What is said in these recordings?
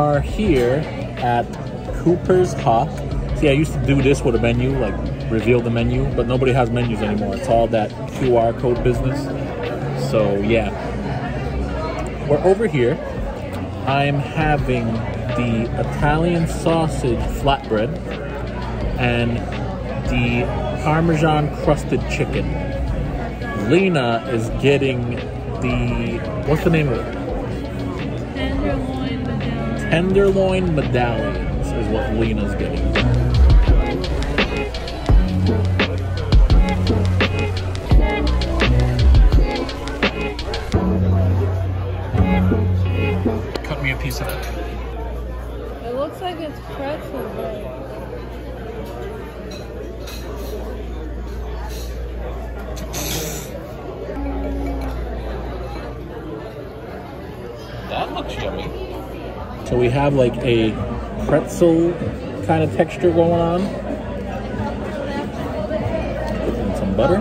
are here at Cooper's Hawk. See, I used to do this with a menu, like reveal the menu, but nobody has menus anymore. It's all that QR code business. So yeah, we're over here. I'm having the Italian sausage flatbread and the Parmesan crusted chicken. Lena is getting the what's the name of it? Tenderloin medallions is what Lena's getting. Cut me a piece of that. It looks like it's pretzel, but That looks yummy. So we have like a pretzel kind of texture going on. And some butter.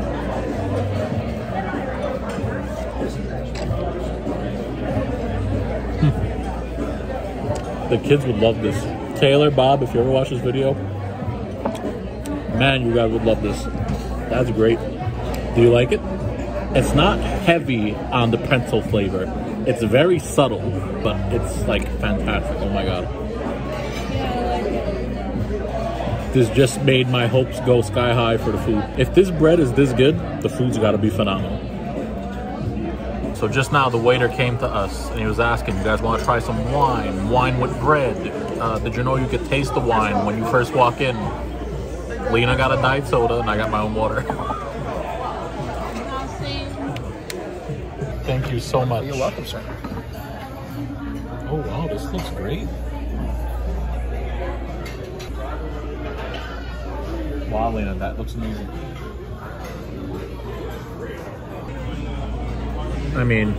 The kids would love this. Taylor, Bob, if you ever watch this video, man, you guys would love this. That's great. Do you like it? It's not heavy on the pretzel flavor. It's very subtle, but it's like fantastic. Oh my god. This just made my hopes go sky high for the food. If this bread is this good, the food's got to be phenomenal. So just now the waiter came to us and he was asking, you guys want to try some wine? Wine with bread. Uh, did you know you could taste the wine when you first walk in? Lena got a diet soda and I got my own water. Thank you so much. You're welcome, sir. Oh wow, this looks great. Wow, Lena, that looks amazing. I mean,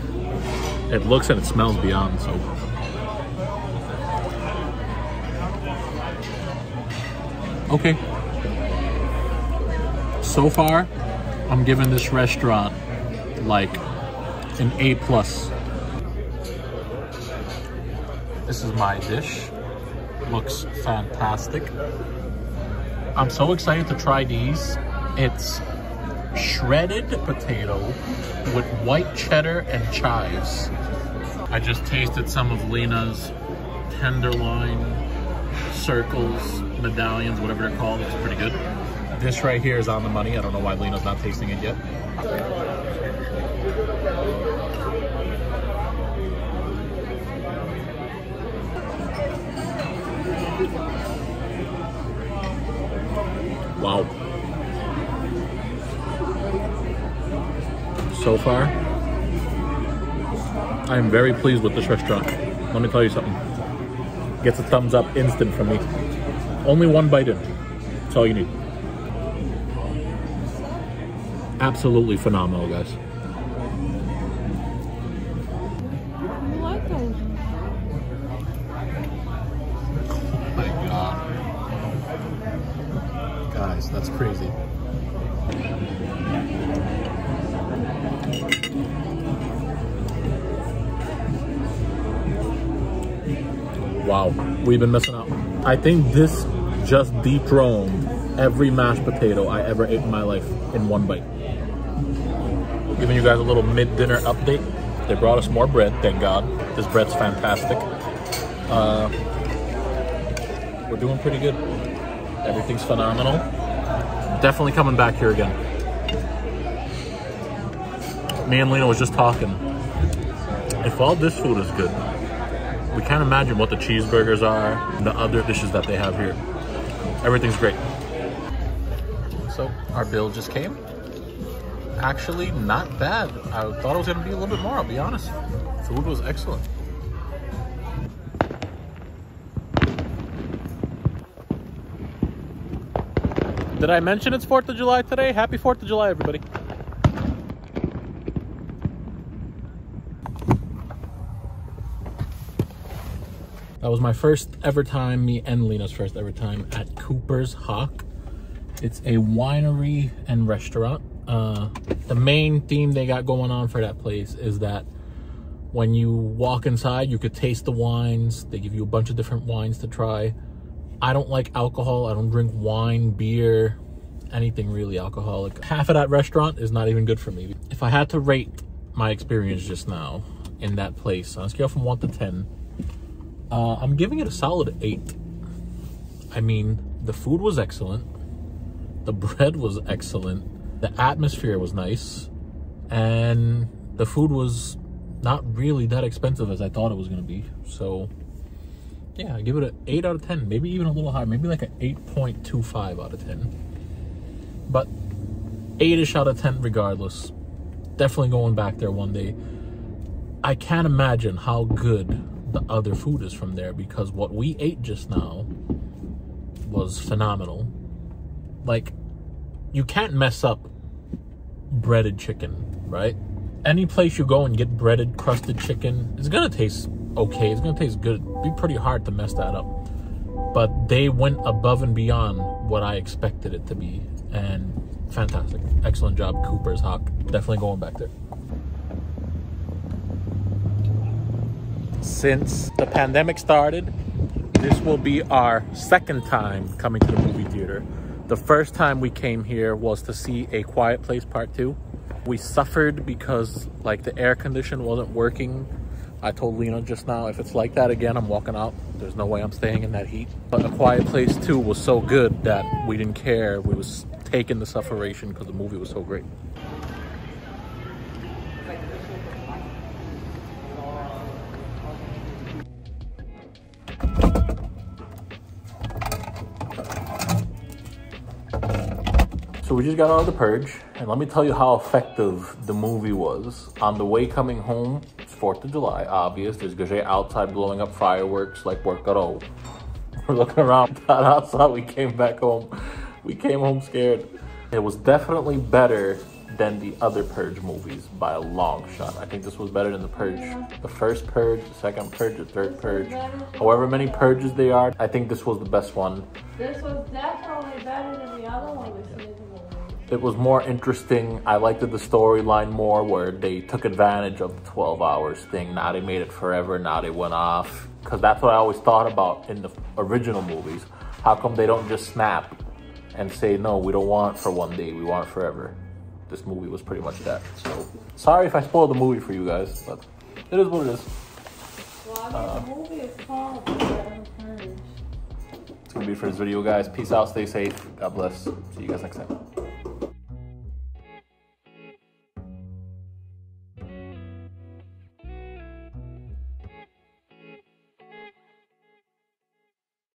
it looks and it smells beyond so. Okay. So far, I'm giving this restaurant like an A plus. This is my dish. Looks fantastic. I'm so excited to try these. It's shredded potato with white cheddar and chives. I just tasted some of Lena's tenderloin circles, medallions, whatever they're called. It's pretty good. This right here is on the money. I don't know why Lena's not tasting it yet. Wow. So far, I am very pleased with this restaurant. Let me tell you something. Gets a thumbs up instant from me. Only one bite in. That's all you need. Absolutely phenomenal, guys. You like those? Oh my god. Guys, that's crazy. Wow, we've been missing out. I think this just dethroned every mashed potato I ever ate in my life in one bite. Giving you guys a little mid-dinner update. They brought us more bread, thank God. This bread's fantastic. Uh, we're doing pretty good. Everything's phenomenal. Definitely coming back here again. Me and Lena was just talking. If all this food is good, we can't imagine what the cheeseburgers are, and the other dishes that they have here. Everything's great. So our bill just came. Actually, not bad. I thought it was gonna be a little bit more, I'll be honest. Food was excellent. Did I mention it's 4th of July today? Happy 4th of July, everybody. That was my first ever time, me and Lena's first ever time at Cooper's Hawk. It's a winery and restaurant. Uh, the main theme they got going on for that place is that When you walk inside, you could taste the wines. They give you a bunch of different wines to try. I don't like alcohol. I don't drink wine, beer, anything really alcoholic. Half of that restaurant is not even good for me. If I had to rate my experience just now in that place on a scale from 1 to 10, uh, I'm giving it a solid 8. I mean, the food was excellent. The bread was excellent. The atmosphere was nice. And the food was not really that expensive as I thought it was going to be. So, yeah, give it an 8 out of 10. Maybe even a little higher. Maybe like an 8.25 out of 10. But 8ish out of 10 regardless. Definitely going back there one day. I can't imagine how good the other food is from there because what we ate just now was phenomenal. Like, you can't mess up breaded chicken, right? any place you go and get breaded crusted chicken, it's gonna taste okay. It's gonna taste good. It'd be pretty hard to mess that up. But they went above and beyond what I expected it to be, and fantastic, excellent job, Cooper's Hawk. Definitely going back there. Since the pandemic started, this will be our second time coming to the movie theater. The first time we came here was to see A Quiet Place Part 2 we suffered because like the air condition wasn't working. I told Lena just now, if it's like that again, I'm walking out. There's no way I'm staying in that heat. But A Quiet Place 2 was so good that we didn't care. We was taking the sufferation because the movie was so great. So we just got out of the purge, and let me tell you how effective the movie was. On the way coming home, 4th of July, obvious. There's Gage outside blowing up fireworks like at. We're looking around, outside, we came back home. We came home scared. It was definitely better than the other Purge movies by a long shot. I think this was better than the Purge. The first Purge, the second Purge, the third Purge. However many Purges they are, I think this was the best one. This was definitely better than the other one it was more interesting. I liked the storyline more where they took advantage of the 12 hours thing. Now they made it forever. Now they went off. Because that's what I always thought about in the original movies. How come they don't just snap and say, no, we don't want it for one day. We want it forever. This movie was pretty much that. So sorry if I spoiled the movie for you guys, but it is what it is. Well, I mean, uh, the movie is called It's going to be for this video, guys. Peace out. Stay safe. God bless. See you guys next time.